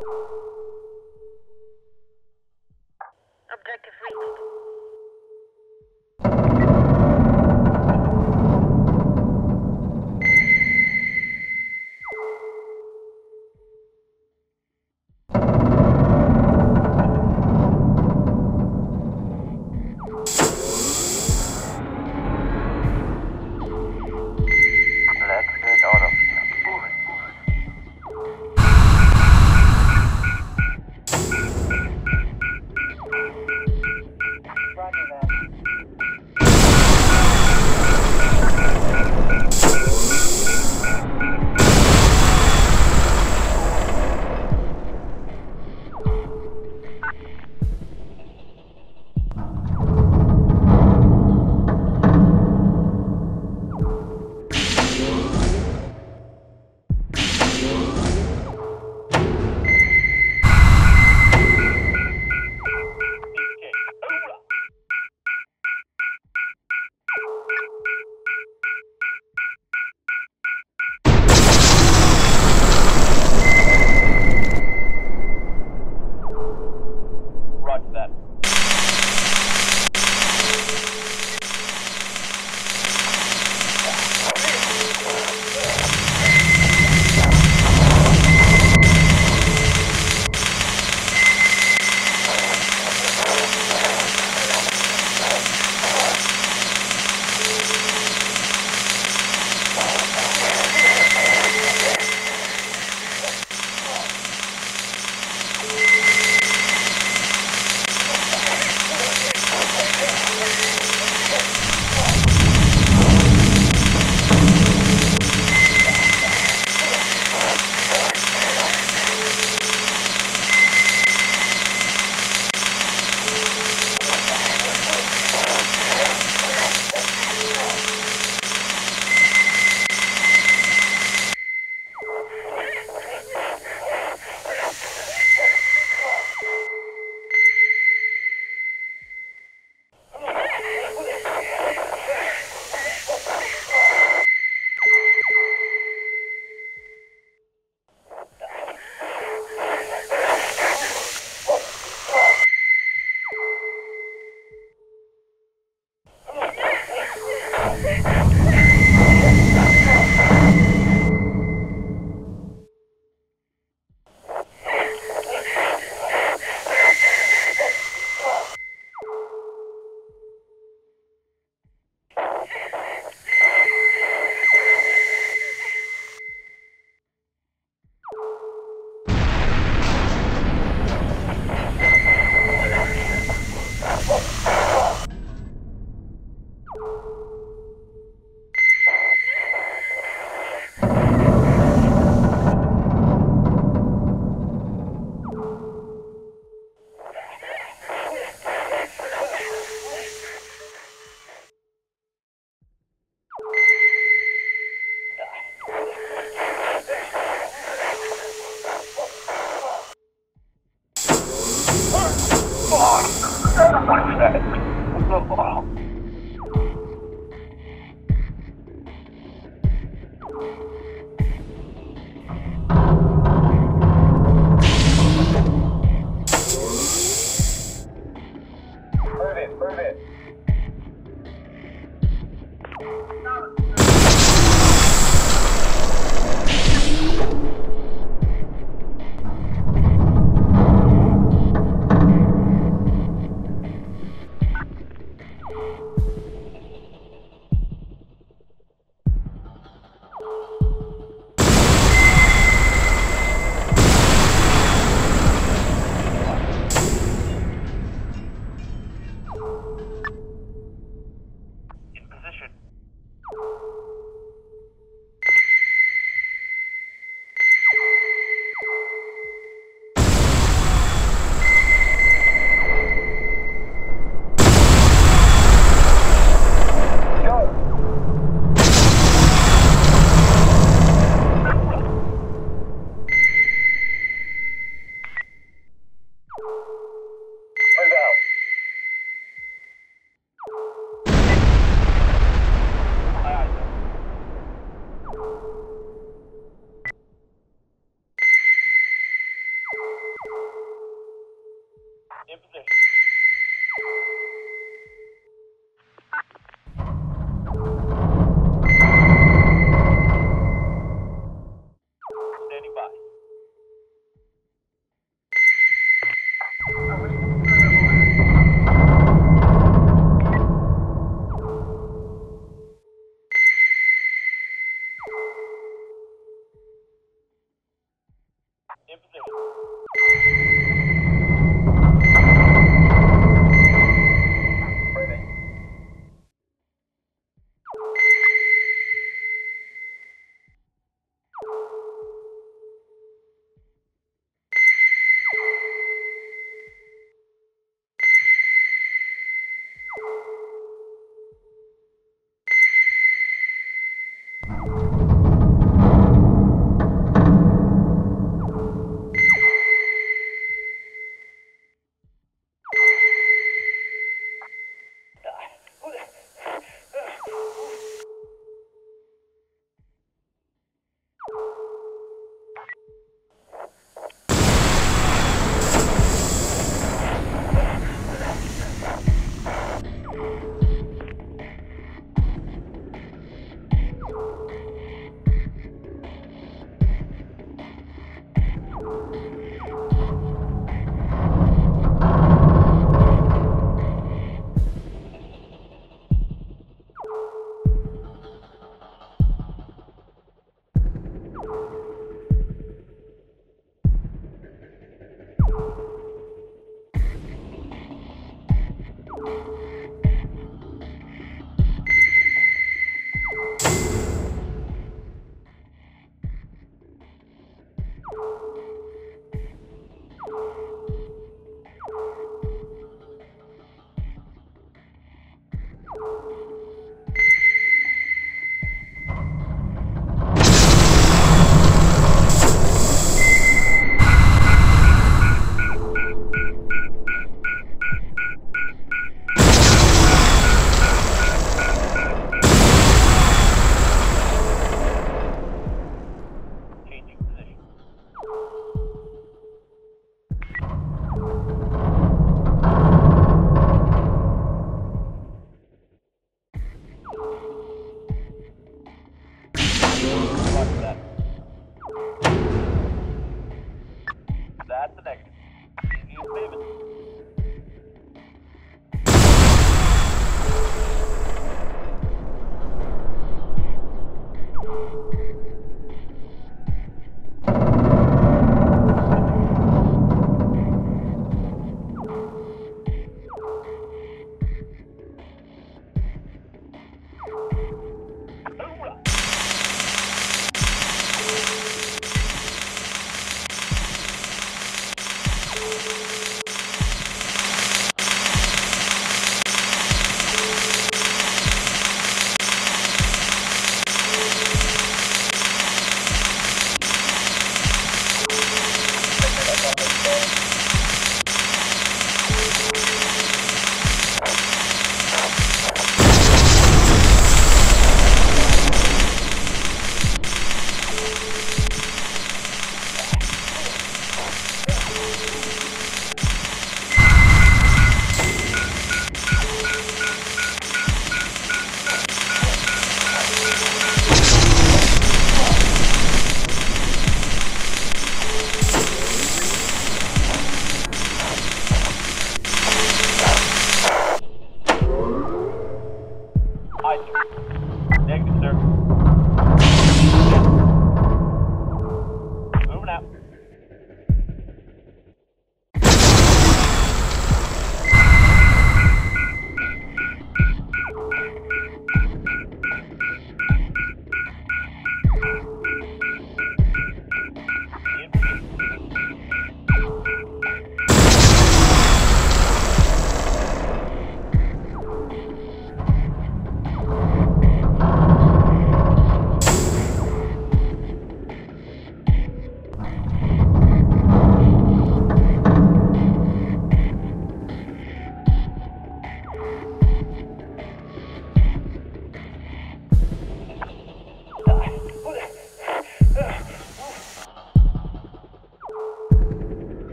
you.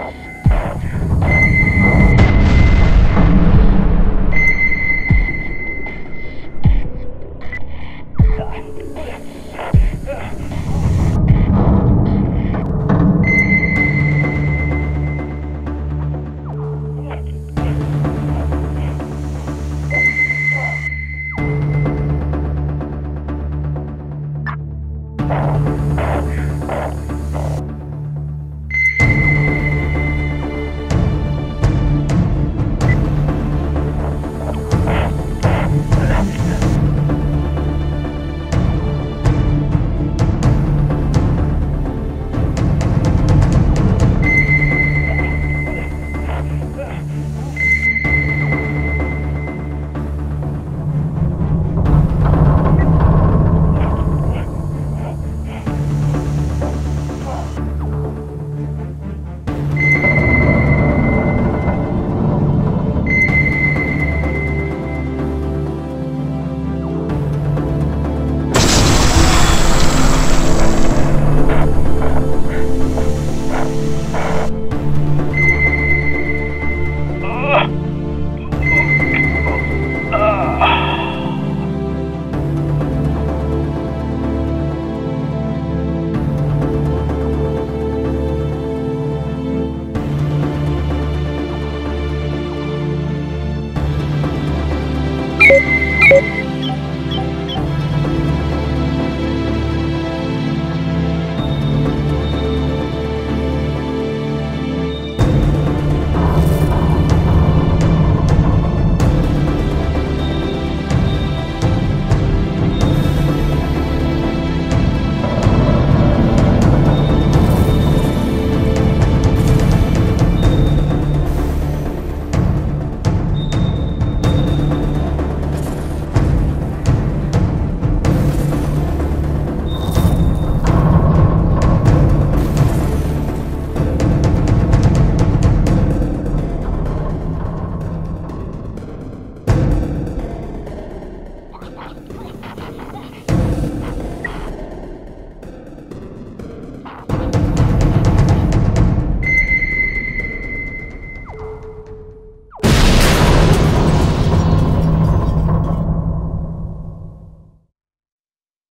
Wow.